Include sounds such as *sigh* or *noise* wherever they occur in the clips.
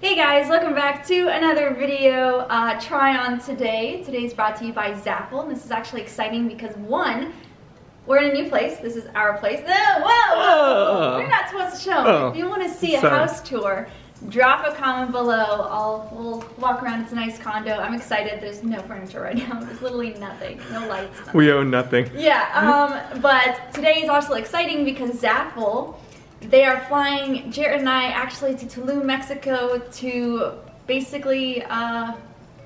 Hey guys, welcome back to another video uh, try on today. Today's brought to you by Zaful, and this is actually exciting because one, we're in a new place. This is our place. No, whoa, whoa. We're not supposed to show. Oh, If you want to see a sorry. house tour, drop a comment below. I'll we'll walk around. It's a nice condo. I'm excited. There's no furniture right *laughs* now. There's literally nothing. No lights. nothing. We own nothing. Yeah, um, but today is also exciting because Zaful, they are flying Jaret and I actually to Tulum, Mexico to basically uh,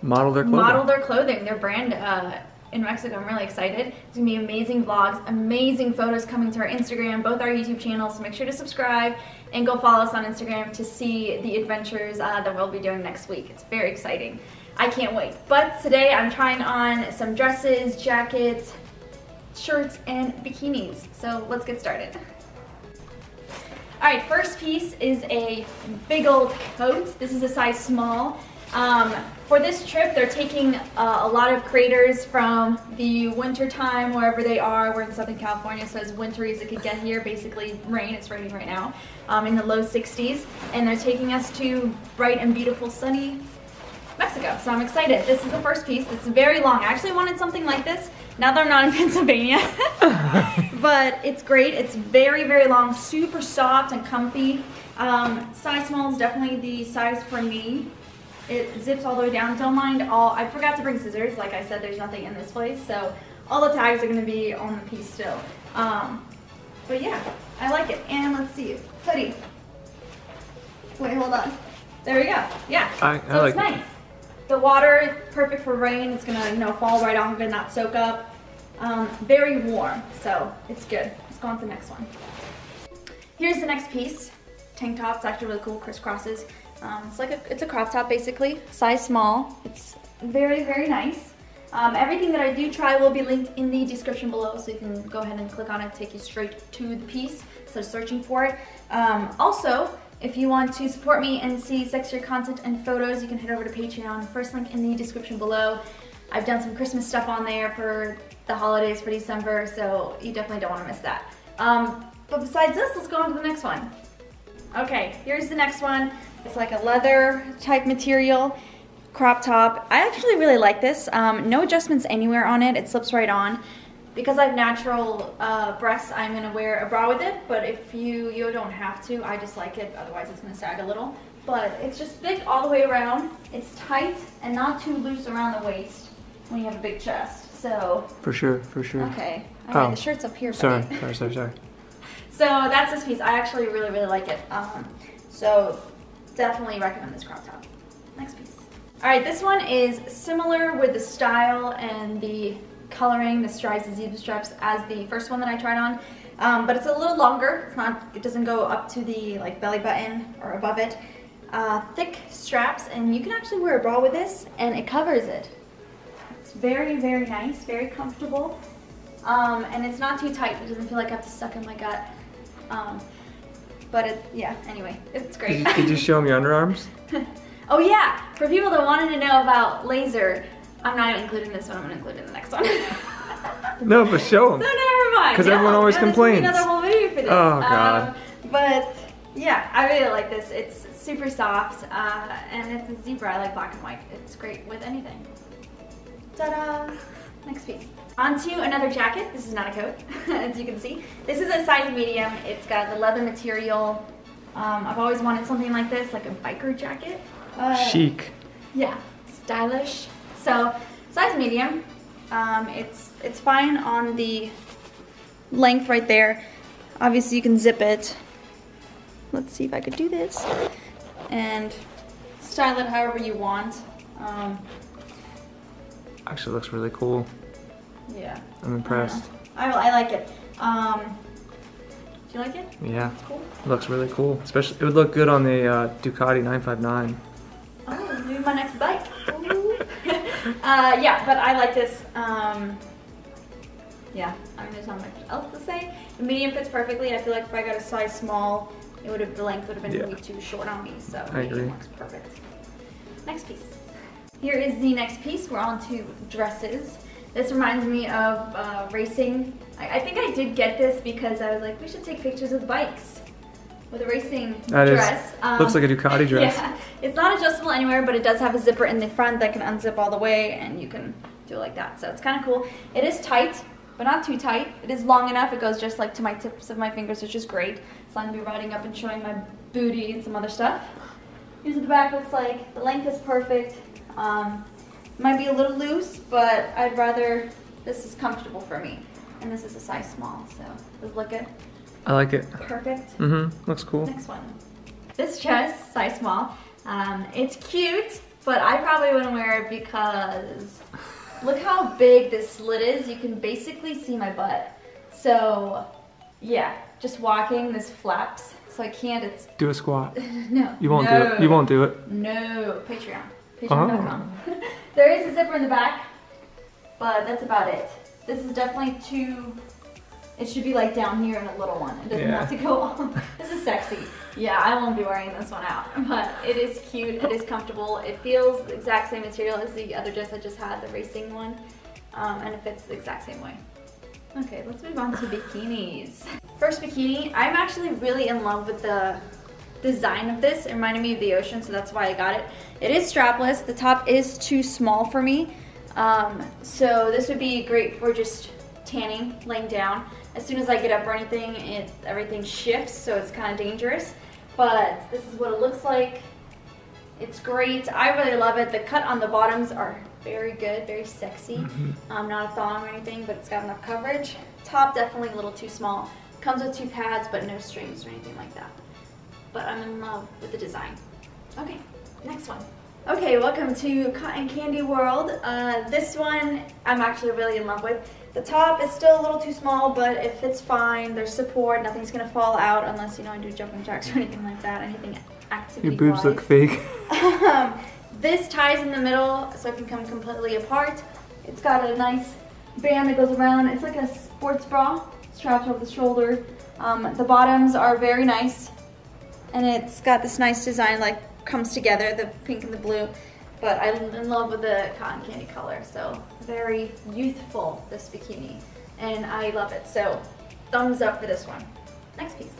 Model their clothing. model their clothing, their brand uh, in Mexico. I'm really excited. It's gonna be amazing vlogs, amazing photos coming to our Instagram, both our YouTube channels. So make sure to subscribe and go follow us on Instagram to see the adventures uh, that we'll be doing next week. It's very exciting. I can't wait. But today I'm trying on some dresses, jackets, shirts, and bikinis. So let's get started. *laughs* All right, first piece is a big old coat. This is a size small. Um, for this trip, they're taking uh, a lot of creators from the winter time, wherever they are. We're in Southern California, so as wintry as it could get here, basically rain, it's raining right now, um, in the low 60s. And they're taking us to bright and beautiful sunny Mexico. So I'm excited. This is the first piece. It's very long. I actually wanted something like this now that I'm not in *laughs* Pennsylvania. *laughs* but it's great. It's very, very long, super soft and comfy. Um, size small is definitely the size for me. It zips all the way down. Don't mind all, I forgot to bring scissors. Like I said, there's nothing in this place. So all the tags are gonna be on the piece still. Um, but yeah, I like it. And let's see, hoodie. Wait, hold on. There we go. Yeah. I- I so it's like it. nice. The water is perfect for rain. It's gonna, you know, fall right off of it, not soak up. Um, very warm, so it's good. Let's go on to the next one. Here's the next piece. Tank top. It's actually really cool. Crisscrosses. Um, it's like a, it's a crop top basically, size small. It's very, very nice. Um, everything that I do try will be linked in the description below, so you can go ahead and click on it, take you straight to the piece instead of searching for it. Um, also, if you want to support me and see sexier content and photos, you can head over to Patreon. First link in the description below. I've done some Christmas stuff on there for the holidays for December, so you definitely don't want to miss that. Um, but besides this, let's go on to the next one. Okay, here's the next one. It's like a leather type material, crop top. I actually really like this. Um, no adjustments anywhere on it. It slips right on. Because I have natural uh, breasts, I'm gonna wear a bra with it. But if you you don't have to, I just like it. Otherwise, it's gonna sag a little. But it's just thick all the way around. It's tight and not too loose around the waist when you have a big chest. So For sure, for sure. okay. I mean, Oh, the shirt's up here. Sorry, sorry, sorry, sorry. *laughs* So that's this piece. I actually really, really like it. Um, so definitely recommend this crop top. Next piece. All right, this one is similar with the style and the coloring, the stripes, the zebra stripes, as the first one that I tried on. Um, but it's a little longer. It's not. It doesn't go up to the like belly button or above it. Uh, thick straps, and you can actually wear a bra with this, and it covers it. Very, very nice, very comfortable. Um, and it's not too tight. It doesn't feel like I have to suck in my gut. Um, but it, yeah, anyway, it's great. you, did you show him your underarms? *laughs* oh yeah, for people that wanted to know about laser, I'm not including this one, I'm gonna include it in the next one. *laughs* No, but show him. *laughs* never mind. 'Cause everyone always no, gonna be complains. Another whole video for this. Oh, God. Um, but yeah, I really like this. It's super soft, uh, and it's a zebra. I like black and white. It's great with anything. Ta-da! Next piece. Onto another jacket. This is not a coat, *laughs* as you can see. This is a size medium. It's got the leather material. Um, I've always wanted something like this, like a biker jacket. Uh, Chic. yeah, stylish. So size medium. Um, it's it's fine on the length right there. Obviously, you can zip it. Let's see if I could do this and style it however you want. Um, Actually, looks really cool. yeah, I'm impressed. I, I like it. Um, do you like it? Yeah, It's cool. looks really cool. Especially, it would look good on the uh, Ducati 959. Oh, maybe my next bike. *laughs* Uh, yeah, but I like this. Um, yeah, I mean, there's not much else to say. The medium fits perfectly. I feel like if I got a size small, it would have the length would have been Yeah. way too short on me. So I agree. works perfect. Next piece. Here is the next piece. We're on to dresses. This reminds me of uh, racing. I, I think I did get this because I was like, we should take pictures with bikes with a racing That is- dress. Um, looks like a Ducati *laughs* dress. Yeah, It's not adjustable anywhere, but it does have a zipper in the front that can unzip all the way and you can do it like that. So it's kind of cool. It is tight, but not too tight. It is long enough. It goes just like to my tips of my fingers, which is great. So I'm gonna be riding up and showing my booty and some other stuff. Here's what the back looks like. The length is perfect. Um, might be a little loose, but I'd rather, this is comfortable for me. And this is a size small, so does it look good? I like it. Perfect. Mm-hmm. Looks cool. Next one. This dress, size small. Um, it's cute, but I probably wouldn't wear it because look how big this slit is. You can basically see my butt. So yeah, just walking, this flaps. So I can't, it's, Do a squat. *laughs* no. You won't no, do it. You won't do it. No, Patreon. Patreon.com. *laughs* there is a zipper in the back, but that's about it. This is definitely too, it should be like down here in a little one. It doesn't Yeah. have to go *laughs* on. This is sexy. Yeah, I won't be wearing this one out, *laughs* but it is cute, it is comfortable. It feels the exact same material as the other dress I just had, the racing one, um, and it fits the exact same way. Okay, let's move on to bikinis. First bikini, I'm actually really in love with the design of this. It reminded me of the ocean, so that's why I got it. It is strapless. The top is too small for me. Um, so this would be great for just tanning, laying down. As soon as I get up or anything, it, everything shifts, so it's kind of dangerous. But this is what it looks like. It's great. I really love it. The cut on the bottoms are very good, very sexy. Um, not a thong or anything, but it's got enough coverage. Top definitely a little too small. Comes with two pads, but no strings or anything like that. But I'm in love with the design. Okay, next one. Okay, welcome to Cotton Candy World. Uh, this one I'm actually really in love with. The top is still a little too small, but it fits fine. There's support. Nothing's gonna fall out unless you know I do jumping jacks or anything like that. Anything activity Your boobs look fake. *laughs* um, this ties in the middle so it can come completely apart. It's got a nice band that goes around. It's like a sports bra strapped over the shoulder. Um, the bottoms are very nice and it's got this nice design like comes together, the pink and the blue. But I'm in love with the cotton candy color, so very youthful, this bikini. And I love it, so thumbs up for this one. Next piece.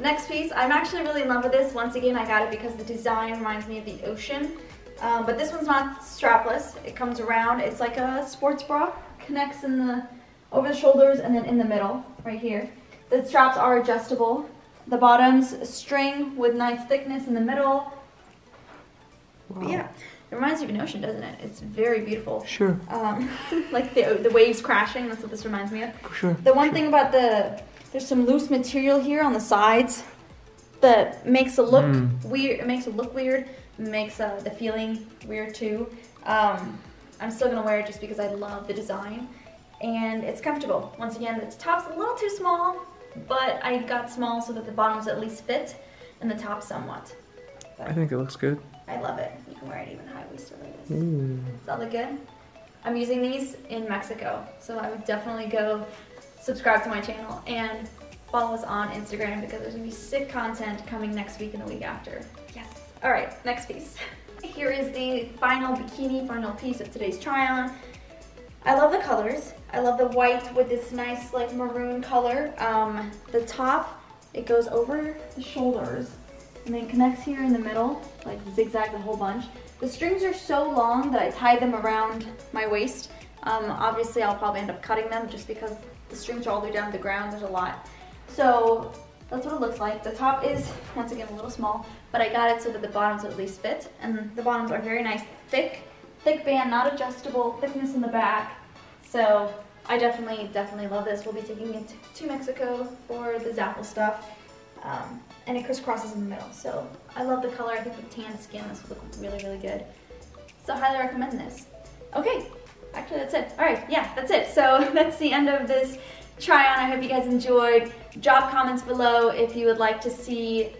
Next piece, I'm actually really in love with this. Once again, I got it because the design reminds me of the ocean. Um, but this one's not strapless. It comes around. It's like a sports bra. Connects in the over the shoulders and then in the middle, right here. The straps are adjustable. The bottoms string with nice thickness in the middle. But yeah, it reminds you of an ocean, doesn't it? It's very beautiful. Sure. Um, *laughs* like the, the waves crashing, that's what this reminds me of. Sure. The one thing about the, there's some loose material here on the sides that makes it look Mm. weird. It makes it look weird. Makes uh, the feeling weird too. Um, I'm still gonna wear it just because I love the design, and it's comfortable. Once again, the top's a little too small, but I got small so that the bottoms at least fit, and the top somewhat. I think it looks good. I love it. You can wear it even high waisted like this. Ooh. Does that look good? I'm using these in Mexico, so I would definitely go subscribe to my channel and follow us on Instagram because there's gonna be sick content coming next week and the week after. Yes. All right, next piece. Here is the final bikini, final piece of today's try on. I love the colors. I love the white with this nice like maroon color. Um, the top, it goes over the shoulders and then connects here in the middle, like zigzags a whole bunch. The strings are so long that I tie them around my waist. Um, obviously, I'll probably end up cutting them just because the strings are all the way down to the ground. There's a lot. So that's what it looks like. The top is, once again, a little small, but I got it so that the bottoms at least fit. And the bottoms are very nice, thick, thick band, not adjustable, thickness in the back. So I definitely, definitely love this. We'll be taking it to Mexico for the Zaful stuff. Um, and it crisscrosses in the middle. So I love the color. I think the tan skin, this would look really, really good. So highly recommend this. Okay, actually that's it. All right, yeah, that's it. So *laughs* that's the end of this try on. I hope you guys enjoyed. Drop comments below if you would like to see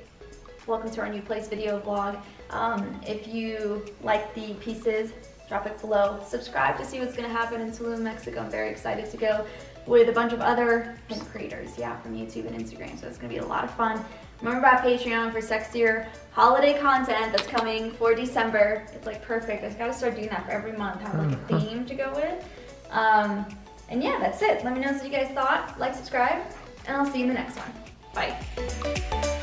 welcome to our new place video vlog. Um, if you like the pieces, drop it below. Subscribe to see what's gonna happen in Tulum, Mexico. I'm very excited to go with a bunch of other creators, yeah, from YouTube and Instagram. So it's gonna be a lot of fun. Remember about Patreon for sexier holiday content that's coming for December. It's like perfect. I just gotta start doing that for every month. Have like a theme to go with. Um, and yeah, that's it. Let me know what you guys thought. Like, subscribe, and I'll see you in the next one. Bye.